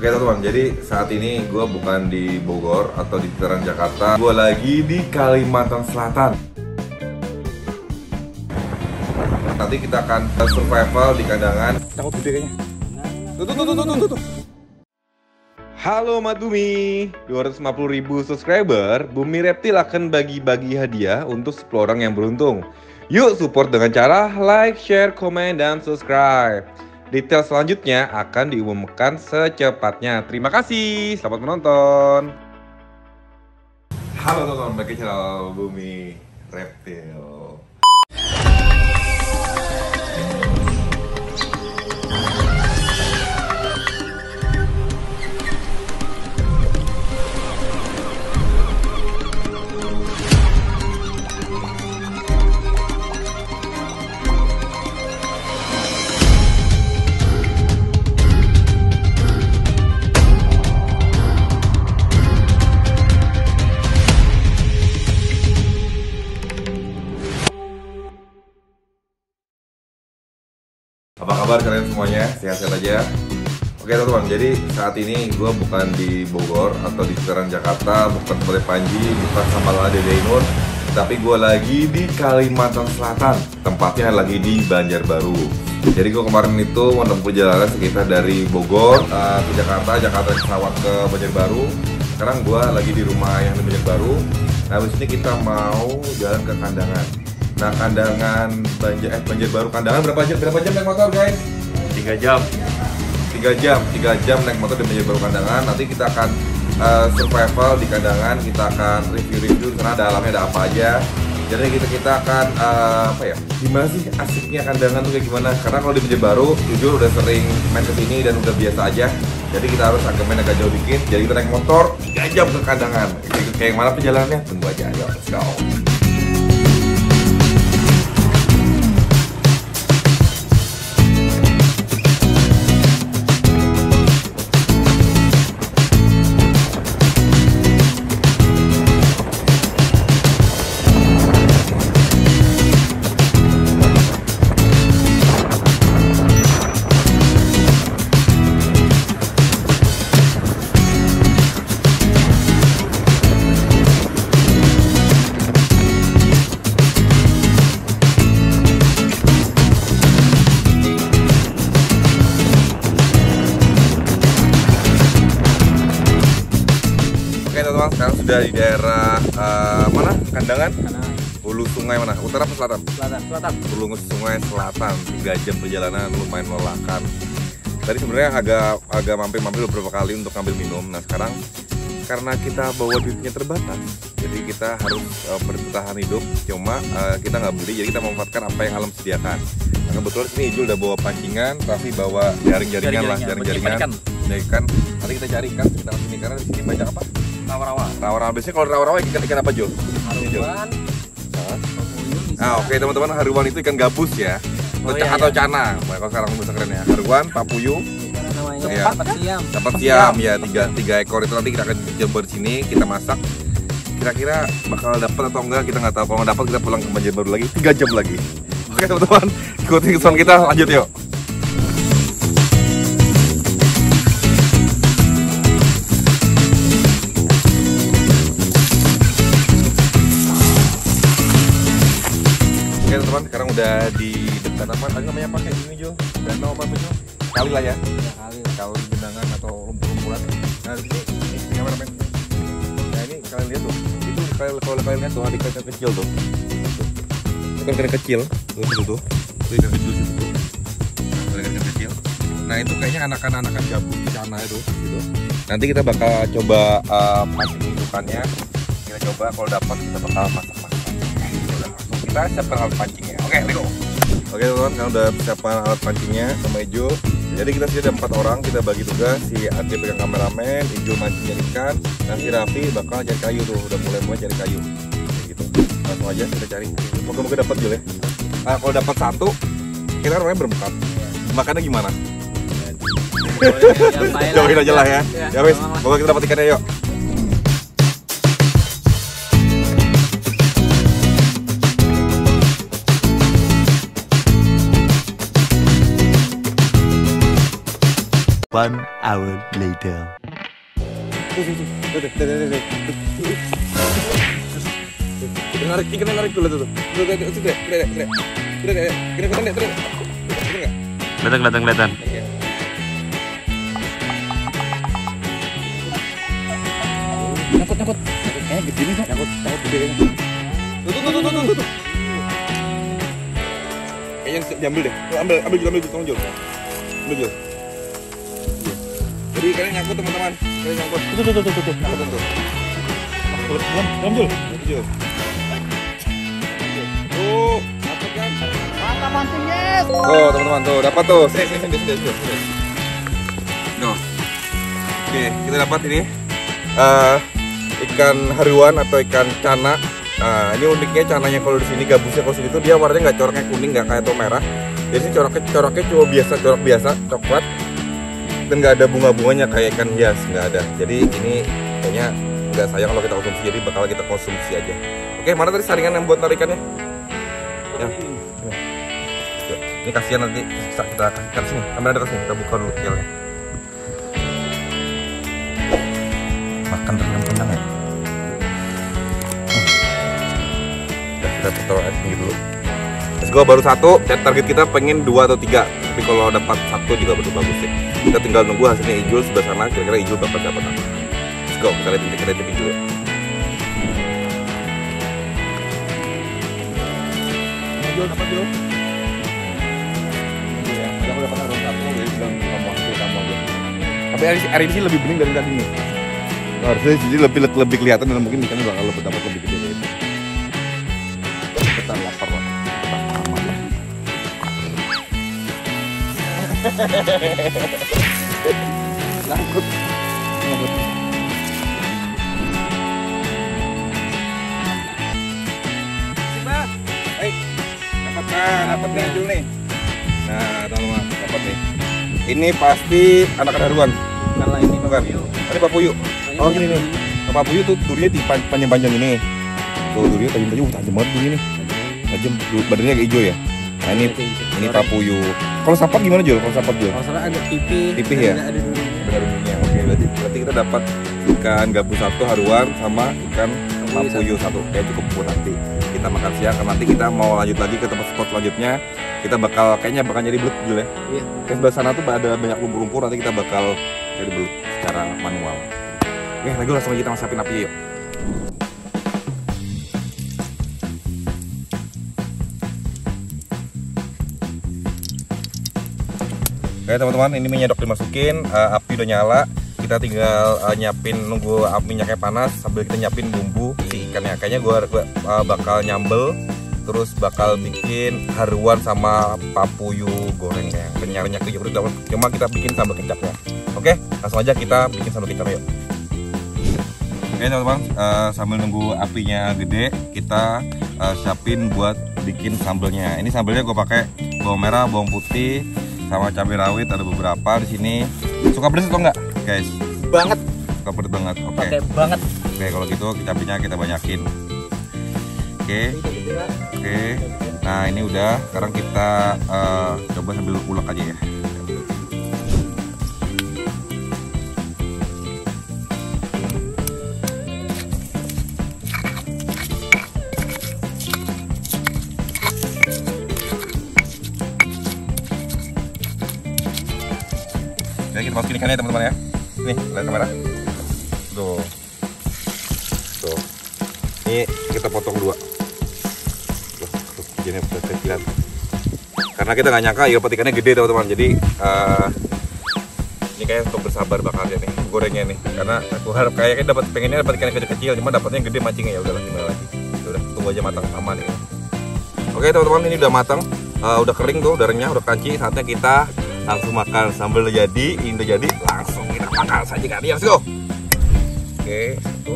Oke teman-teman, jadi saat ini gue bukan di Bogor atau di sekitaran Jakarta. Gue lagi di Kalimantan Selatan. Nanti kita akan survival di kandangan Takut gede kayaknya. Tuh tuh tuh tuh tuh tuh tuh. Halo Mat Bumi, 250 ribu subscriber, Bumi Reptil akan bagi-bagi hadiah untuk 10 orang yang beruntung. Yuk support dengan cara like, share, komen, dan subscribe. Detail selanjutnya akan diumumkan secepatnya. Terima kasih, selamat menonton. Halo teman-teman, bagi channel Bumi Reptil. Kabar kalian semuanya? Sehat-sehat aja? Oke teman-teman, jadi saat ini gue bukan di Bogor atau di sekitaran Jakarta, bukan sebagai Panji, bukan sama Lade Nur, tapi gue lagi di Kalimantan Selatan, tempatnya lagi di Banjarbaru. Jadi gue kemarin itu menempuh perjalanan sekitar dari Bogor uh, ke Jakarta, Jakarta pesawat ke Banjarbaru. Sekarang gue lagi di rumah yang di Banjarbaru. Nah, habis ini kita mau jalan ke Kandangan. Nah, Kandangan Banjar eh Banjarbaru Kandangan berapa jam berapa jam naik motor, guys? 3 jam 3 jam, 3 jam naik motor di Banjarbaru Kandangan. Nanti kita akan uh, survival di Kandangan, kita akan review-review karena dalamnya ada apa aja. Jadi kita kita akan uh, apa ya? Gimana sih asiknya Kandangan tuh kayak gimana? Karena kalau di Banjarbaru jujur udah sering main ke sini dan udah biasa aja. Jadi kita harus agak main agak jauh dikit. Jadi kita naik motor 3 jam ke Kandangan. Kayak, kayak mana perjalanannya? Tunggu aja. Ayo, let's go. Sudah di daerah uh, mana? Kandangan? karena Hulu sungai mana? Utara apa selatan? selatan selatan Hulu sungai selatan 3 jam perjalanan lumayan melelahkan Tadi sebenarnya agak agak mampir-mampir beberapa kali untuk ngambil minum Nah sekarang karena kita bawa duitnya terbatas Jadi kita harus uh, bertahan hidup Cuma uh, kita nggak beli, jadi kita memanfaatkan apa yang alam sediakan Nah kebetulan ini Ijul udah bawa pancingan Raffi bawa jaring-jaringan lah, Jaring-jaringan, ikan. Ikan. Nanti kita cari ikan sekitar sini karena di sini banyak apa? Rawa-rawa Rawa-rawa. Biasanya kalau rawa-rawa ikan ikan apa Jo? haruan bisa Nah oke teman-teman haruan itu ikan gabus ya. Oh, Atau, iya, atau iya. cana, kalau sekarang bahasa keren ya. Haruan, papuyu, Karena namanya Iya. dapat siam dapat siam ya tiga tiga ekor itu nanti kita akan di sini kita masak. Kira-kira bakal dapat atau enggak kita nggak tahu. Kalau dapat kita pulang ke Banjarbaru lagi tiga jam lagi. Oke teman-teman, ikutin kesan kita lanjut yuk. Udah di dekat apa? Tadi namanya apa kayak gini Jo? Danau apa Jo? Kali lah ya. ya kali Kali genangan atau lumpur-lumpuran. Nah di sini, ini kameramen. Nah ini kalian lihat tuh, itu kalian kalau kalian lihat tuh ada ikan kecil tuh. Itu kan ikan kecil, tuh tuh tuh. Itu ikan kecil situ tuh. Nah, ikan kecil. Nah itu kayaknya anakan-anakan gabus di sana itu, gitu. Nanti kita bakal coba uh, pancing ikannya. Kita coba kalau dapat kita bakal masak-masak. Kita siapkan alat pancingnya. Oke, let's go. Oke teman-teman, kan udah siapkan alat pancingnya sama Ijo. Jadi kita sini ada empat orang, kita bagi tugas. Si Ade pegang kameramen, Ijo mancing nyari ikan, dan si Raffi bakal cari kayu tuh. Udah mulai-mulai cari kayu. Kayak gitu. Langsung aja kita cari. Moga-moga dapat Jul ya. Nah, kalau dapat satu, kita kan berempat. Makannya gimana? Jauhin aja lah ya. Ya wes, semoga kita dapat ikannya yuk. One hour later. Tuh, tuh, tuh. Tuh, tuh, tuh, tuh, tuh, tuh. Kita narik, kita narik dulu tuh. Tuh, tuh, tuh, tuh, tuh, tuh, tuh, tuh, tuh, tuh, tuh, tuh, tuh, tuh, tuh, tuh, Kelihatan kelihatan kelihatan. Oke. Nyangkut, nyangkut. Kayaknya gede nih, Sok. Nyangkut, nyangkut gede kayaknya. Tuh, tuh, tuh, tuh, tuh, tuh, tuh. Kayaknya diambil deh. Tuh, ambil, ambil, Jul, ambil, Jul, tolong, Jul. Ambil, Jul. Iya. Jadi kalian nyangkut teman-teman. Kalian nyangkut. Tuh, tuh, tuh, tuh, tuh, tuh. Nyangkut, tuh. Tuh, Belum, belum, Jul. Ambil, Jul. Tuh, dapat kan? Mantap mancing yes. Tuh teman-teman tuh dapat tuh. Sini sini sini sini sini. sini. Tuh. Oke kita dapat ini eh ikan haruan atau ikan cana. Nah ini uniknya cananya kalau di sini gabusnya kalau di sini tuh dia warnanya nggak coraknya kuning nggak kayak merah. Jadi sih coraknya coraknya cuma biasa corak biasa coklat dan nggak ada bunga-bunganya kayak ikan hias nggak ada. Jadi ini kayaknya nggak sayang kalau kita konsumsi jadi bakal kita konsumsi aja. Oke mana tadi saringan yang buat tarikannya? Ya. Ini kasihan nanti bisa kita kasihkan sini. Kamera dekat sini, kita buka dulu kilnya. Makan rendang-rendang ya. Hmm. Kita taruh aja sini dulu. Let's go baru satu. Target kita pengen dua atau tiga. Tapi kalau dapat satu juga betul bagus sih. Kita tinggal nunggu hasilnya Ijul sebelah sana. Kira-kira Ijul dapat dapat apa? Let's go. Kita lihat kita lihat Ijul ya. Ijul dapat Ijul. Iya, aku dapat harus satu jadi ngomong kamu. Tapi hari, hari ini sih lebih bening dari tadi nih. Harusnya jadi lebih lebih kelihatan dan mungkin ikannya bakal lebih dapat lebih gede dari itu. Ngangkut. Ngangkut. Hei, dapat dapat nih dulu nih. Nah, teman-teman, dapat nih. Ini pasti anak haruan. Karena ini Bukan. Ini papuyu. Oh, gini nih. Papuyu tuh durinya di pan- panjang-panjang ini. Tuh durinya tajam-tajam, uh, tajam banget durinya nih. Tajam, badannya agak hijau ya. Nah, ini ini papuyu. Kalau sapat gimana Jul? Kalau sapat Jul? Kalau salah agak tipis. Tipis ya? ada durinya. Oke, berarti berarti kita dapat ikan gabus satu haruan sama ikan papuyu satu. Kayak cukup buat nanti kita makan siang. Karena nanti kita mau lanjut lagi ke tempat spot selanjutnya. Kita bakal kayaknya bakal jadi belut Jul ya. Iya. Ke sebelah sana tuh ada banyak lumpur-lumpur nanti kita bakal jadi belut secara manual. Oke, lagi langsung aja kita masapin api yuk. Oke teman-teman, ini minyadok dimasukin, eh, api udah nyala. Kita tinggal eh, nyiapin nunggu api minyaknya panas sambil kita nyiapin bumbu si ikannya. Kayaknya gua, eh, bakal nyambel terus bakal bikin haruan sama papuyu goreng yang renyah-renyah kayak gitu. Cuma kita bikin sambal kecapnya. Oke, langsung aja kita bikin sambal kecap yuk. Oke teman-teman, eh, sambil nunggu apinya gede, kita eh, siapin buat bikin sambelnya. Ini sambelnya gue pakai bawang merah, bawang putih, sama cabai rawit ada beberapa di sini. Suka pedas atau enggak, guys? Banget. Suka pedas banget. Oke. Pakai banget. Oke, kalau gitu cabainya kita banyakin. Oke. Oke. Nah, ini udah. Sekarang kita eh, coba sambil ulek aja ya. Ikannya teman-teman ya. Nih, lihat kamera. Tuh. Tuh. Ini kita potong dua. Ikannya udah. Karena kita nggak nyangka ya ikannya gede teman-teman. Jadi eh, ini kayak untuk bersabar bakalnya nih gorengnya nih. Karena aku harap kayaknya dapat pengennya dapat ikan kecil-kecil, cuma dapatnya gede mancingnya ya udahlah gimana lagi. Ya Udah tunggu aja matang aman ini. Oke teman-teman ini udah matang, Eh, udah kering tuh, udah renyah, udah crunchy. Saatnya kita langsung makan sambal udah jadi, ini udah jadi, langsung kita makan saja kan. Let's go. Oke, satu.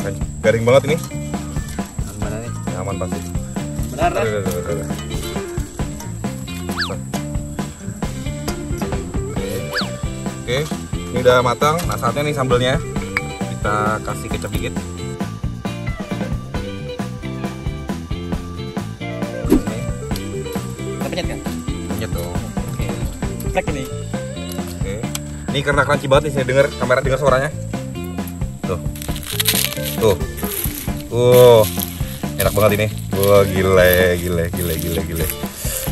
Uh, garing banget ini. Mana nih? Aman pasti. Benar kan? Oke. Ini udah matang. Nah saatnya nih sambelnya kita kasih kecap dikit. Pencet kan? Dong. Oke. geprek ini. Oke. Ini karena crunchy banget nih saya dengar kamera dengar suaranya. Tuh. Tuh. Uh. Enak banget ini. Wah, gile, gile, gile, gile, gile.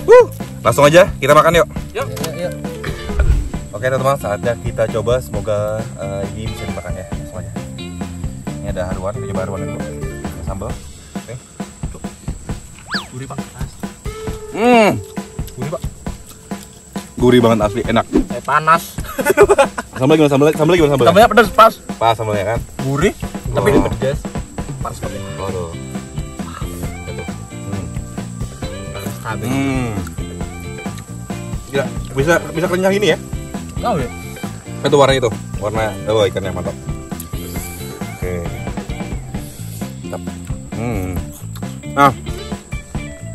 Wuh. Langsung aja kita makan yuk. Yuk, yuk, yuk. Oke teman-teman, saatnya kita coba. Semoga eh, ini bisa dimakan ya. Aja. Ini ada haruan, kita coba haruan dulu. Sambal. Oke. Gurih pak. Hmm. Gurih banget asli, enak. Eh panas. Sambal gimana? Sambal, sambal gimana sambal? Tambahnya pedas pas. Pas sambalnya kan? Gurih. Tapi Oh. ini pedas. Panas banget. Tuh. Hmm. Cabai. Hmm. Ya, bisa bisa kerenyah ini ya? Tahu ya? Itu warna itu, warna oh ikannya mantap. Oke. Mantap. Hmm. Nah,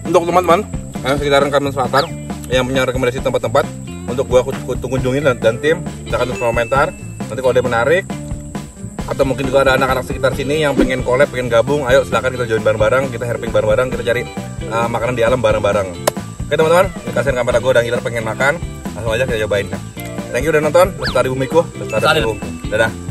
untuk teman-teman yang sekitaran Kamen Selatan yang punya rekomendasi tempat-tempat untuk gua ku- ku- kunjungin dan, dan tim, silakan tulis komentar. Nanti kalau ada yang menarik atau mungkin juga ada anak-anak sekitar sini yang pengen collab, pengen gabung, ayo silakan kita join bareng-bareng, kita helping bareng-bareng, kita cari uh, makanan di alam bareng-bareng. Oke teman-teman, ini kasihan kamera gue dan Gilar pengen makan, langsung aja kita cobain. Thank you udah nonton, Lestari Bumiku, Lestari Lestari. Bumiku. Dadah.